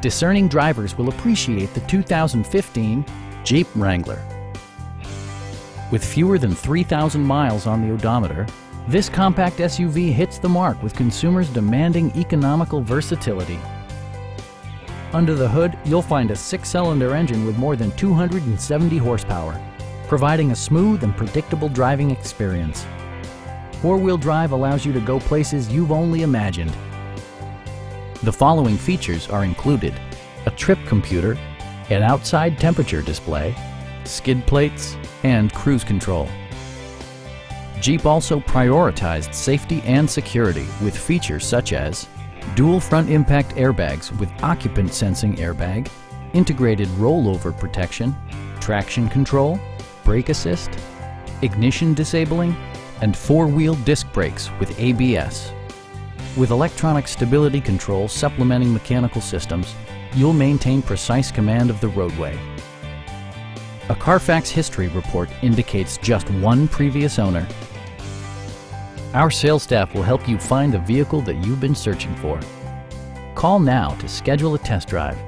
discerning drivers will appreciate the 2015 Jeep Wrangler. With fewer than 3,000 miles on the odometer, this compact SUV hits the mark with consumers demanding economical versatility. Under the hood, you'll find a six-cylinder engine with more than 270 horsepower, providing a smooth and predictable driving experience. Four-wheel drive allows you to go places you've only imagined. The following features are included. A trip computer, an outside temperature display, skid plates, and cruise control. Jeep also prioritized safety and security with features such as dual front impact airbags with occupant sensing airbag, integrated rollover protection, traction control, brake assist, ignition disabling, and four-wheel disc brakes with ABS. With electronic stability control supplementing mechanical systems, you'll maintain precise command of the roadway. A Carfax history report indicates just one previous owner. Our sales staff will help you find the vehicle that you've been searching for. Call now to schedule a test drive.